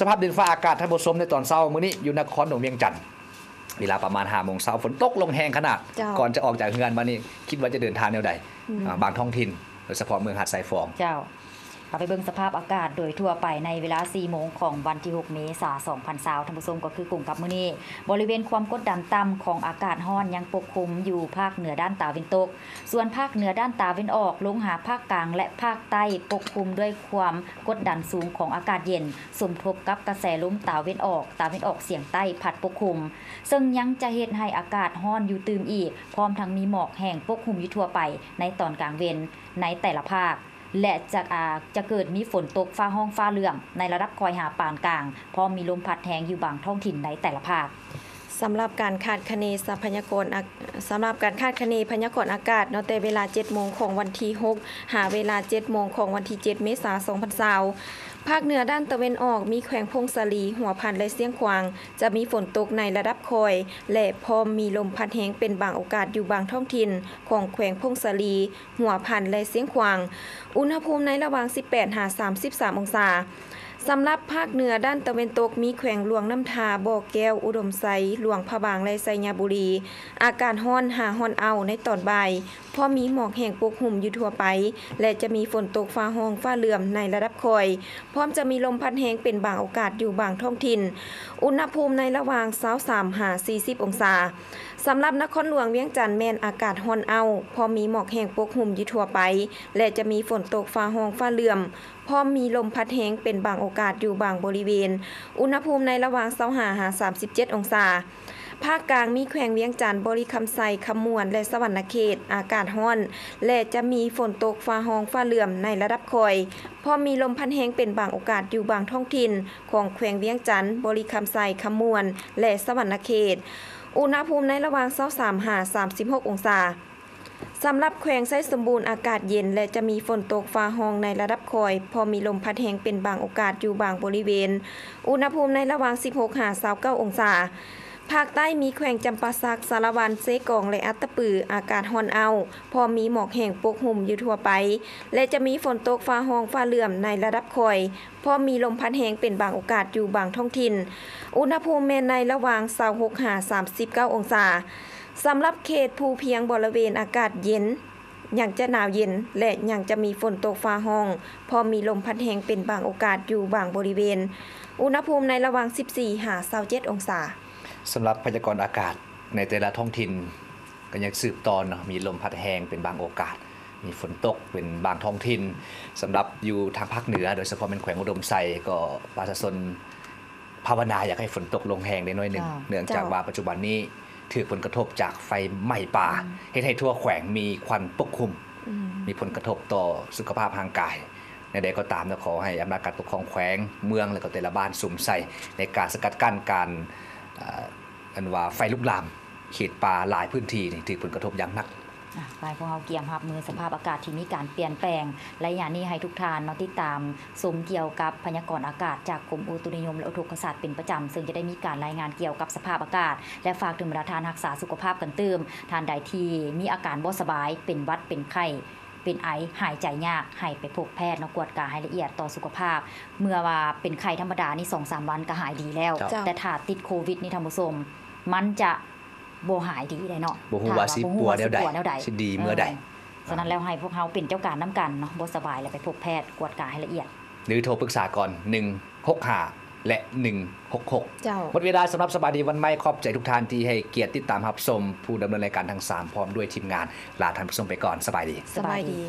สภาพดินฟ้าอากาศท่านผู้ชมในตอนเช้ามื้อนี้อยู่นครหลวงเวียงจันทร์เวลาประมาณ5โมงเช้าฝนตกลงแหงขนาด เจ้า ก่อนจะออกจากเฮือนมานี่คิดว่าจะเดินทางแนวใดอ่าบางท้องถิ่นโดยเฉพาะเมืองหาดทรายฟอง เจ้า เราไปเบิ่งสภาพอากาศโดยทั่วไปในเวลา 4 โมงของวันที่ 6 เมษายน 2020ท่านผู้ชมก็คือกลุ่มกับมื้อนี้ บริเวณความกดดันต่ำของอากาศร้อนยังปกคลุมอยู่ภาคเหนือด้านตะวันตก ส่วนภาคเหนือด้านตะวันออก ลงหาภาคกลางและภาคใต้ปกคลุมด้วยความกดดันสูงของอากาศเย็น สมทบกับกระแสลมตะวันออกตะวันออกเฉียงใต้พัดปกคลุม ซึ่งยังจะเฮ็ดให้อากาศร้อนอยู่ตืมอีก พร้อมทั้งมีหมอกแห้งปกคลุมอยู่ทั่วไปในตอนกลางเวนในแต่ละภาค และจะอาจะเกิดมีฝนตกฟ้าห้องฟ้าเรื่องในระดับคอยหาปานกลาง พร้อมมีลมพัดแทงอยู่บางท้องถิ่นในแต่ละภาคสำหรับการคาดคะเนสพยากรณ์สำหรับการคาดคะเนพยากรณ์อากาศเนาะแต่เวลา 7 โมงของวันที่ 6 หาเวลา 7 โมงของวันที่ 7 เมษายน 2020 ภาคเหนือด้านตะเวนออกมีแขวงพงศลี หัวพันและเสียงควาง จะมีฝนตกในระดับคอย และพร้อมมีลมพัดแห้งเป็นบางโอกาสอยู่บางท้องถิ่น ของแขวงพงศลี หัวพันและเสียงควาง อุณหภูมิในระหว่าง 18หา33 องศา สำหรับภาคเหนือด้านตะเวนตกมีแขวงหลวงน้ำทาบ่อแก้ว อุดมไซหลวงพะบางและไซญาบุรี อากาศร้อนหาฮ้อนเอาในตอนบ่ายพราะมีหมอกแห้งปกหุ่มอยู่ทั่วไป และจะมีฝนตกฟ้าห้องฟ้าเหลื่อมในระดับคอย พร้อมจะมีลมพัดแห้งเป็นบางโอกาสอยู่บางท้องถิ่น อุณหภูมิในระหว่าง23หา40 องศา สำหรับนครหลวงเวียงจันทน์แม่นอากาศร้อนเอา พอมีหมอกแห้งปกหุ่มอยู่ทั่วไป และจะมีฝนตกฟ้าห้องฟ้าเหลื่อม พอมีลมพัดแห้งเป็นบางโอกาสอยู่บางบริเวณ อุณหภูมิในระหว่าง25หา37 องศาภาคกลางมีแขวงเวียงจันทน์บริคำไซคำมวน และสวรรณเขต อากาศร้อน และจะมีฝนตกฟ้าห้องฟ้าเหลื่อมในระดับคอย พอมีลมพัดแห้งเป็นบางโอกาสอยู่บางท้องถิ่น ของแขวงเวียงจันทน์บริคำไซคำมวน และสวรรณเขต อุณหภูมิในระหว่าง23หา36 องศาสำหรับแขวงไซสมบูรณ์อากาศเย็น และจะมีฝนตกฟ้าห้องในระดับคอย พอมีลมพัดแหงเป็นบางโอกาสอยู่บางบริเวณ อุณหภูมิในระหว่าง 16หา29องศา ภาคใต้มีแขวงจำปาสัก สารวันเซกอง และอัตตปือ อากาศฮอนเอา พอมีหมอกแห้งปกหุ่มอยู่ทั่วไป และจะมีฝนตกฟ้าห้องฟ้าเหลื่อมในระดับคอย พอมีลมพัดแหงเป็นบางโอกาสอยู่บางท้องถิ่น อุณหภูมิแม่นในระหว่าง26หา39 องศา สำหรับเขตภูเพียงบริเวณอากาศเย็นยังจะหนาวเย็นและยังจะมีฝนตกฟ้าห้อง พอมีลมพัดแหงเป็นบางโอกาสอยู่บางบริเวณ อุณหภูมิในระหว่าง 14หา27 องศา สำหรับพยากรณ์อากาศในแต่ละท้องถิ่นก็ยังสืบตอนเนาะมีลมพัดแรงเป็นบางโอกาส มีฝนตกเป็นบางท้องถิ่นสำหรับอยู่ทางภาคเหนือ โดยเฉพาะเป็นแขวงอุดมไซก็ประชาชนภาวนาอยากให้ฝนตกลงแหงได้น้อยหนึ่งจ้าเนื่องจากเจ้าว่าปัจจุบันนี้ถือผลกระทบจากไฟไหม้ป่าเฮ็ดให้ทั่วแขวงมีควันปกคลุมอืมมีผลกระทบต่อสุขภาพทางกายในใดก็ตามนะขอให้อำนาจการปกครองแขวงเมืองและก็แต่ละบ้านสุ่มใส่ในการสกัดกั้นการเอันว่าไฟลุกลามเขตป่าหลายพื้นที่นี่ถือผลกระทบอย่างหนักอะไปพวกเราเกี่ยมรับมือสภาพอากาศที่มีการเปลี่ยนแปลง และอย่างนี้ให้ทุกท่านนาติดตามสมเกี่ยวกับพยากรณ์อากาศจากกรมอุตุนิยมและอุทกศาสตร์เป็นประจำ ซึ่งจะได้มีการรายงานเกี่ยวกับสภาพอากาศ และฝากถึงบรรดาทานรักษาสุขภาพกันเติมทานใดที่มีอาการบ่สบายเป็นวัดเป็นไข้ เป็นไอหายใจยากให้ไปพบแพทย์เนาะกวดกาให้ละเอียดต่อสุขภาพ เมื่อว่าเป็นไข้ธรรมดานี่2อสวันก็หายดีแล้วเจ้าแต่ถ้าติดโควิดนี่ท่านผู้ชมมันจะบ่หายดีได้เนาะบ่ฮู้ว่าสิถ้ปัวแนวใดสิปัวแนวใดสิดีเมื่อใดฉะนั้นแล้วให้พวกเขาเป็นเจ้าการน้ำกันเนาะบ่สบายแล้วไปพบแพทย์กวดกาให้ละเอียด หรือโทรปรึกษาก่อน165 และ 166เจ้าหมดเวลาสำหรับสบายดีวันใหม่ขอบใจทุกท่านที่ให้เกียรติติดตามรับชมผู้ดำเนินรายการทั้ง 3 พร้อมด้วยทีมงานลาท่านผู้ชมไปก่อนสบายดี สบายดี